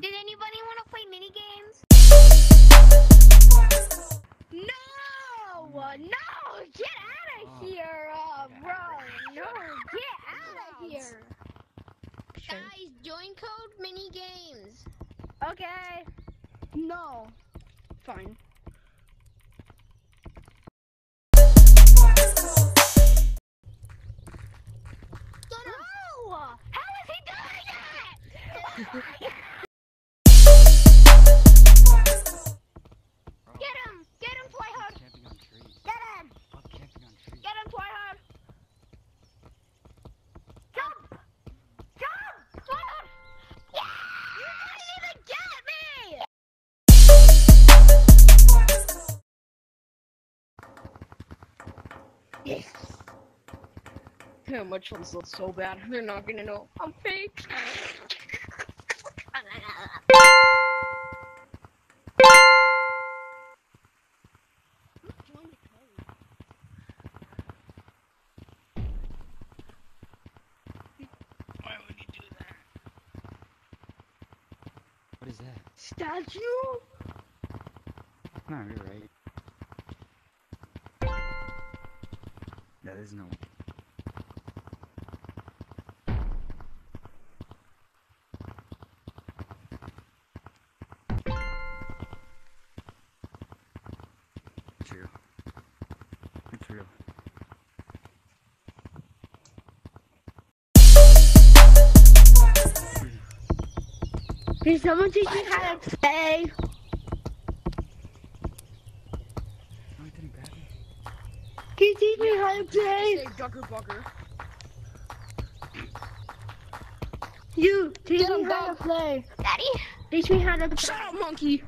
Did anybody want to play mini games? No! No! Get out of Oh. here, uh, bro! No, get out of here! Guys, join code mini games. Okay. No. Fine. No! How is he doing that? Yeah, my chance looks so bad. They're not gonna know I'm fake. Why would you do that? What is that? Statue? No, you're right. That is no. It's real. Can someone teach me how to play? Can you teach me how to play? Ducker bucker. You teach Get me him, how to play. Daddy? Teach me how to Shut up, monkey.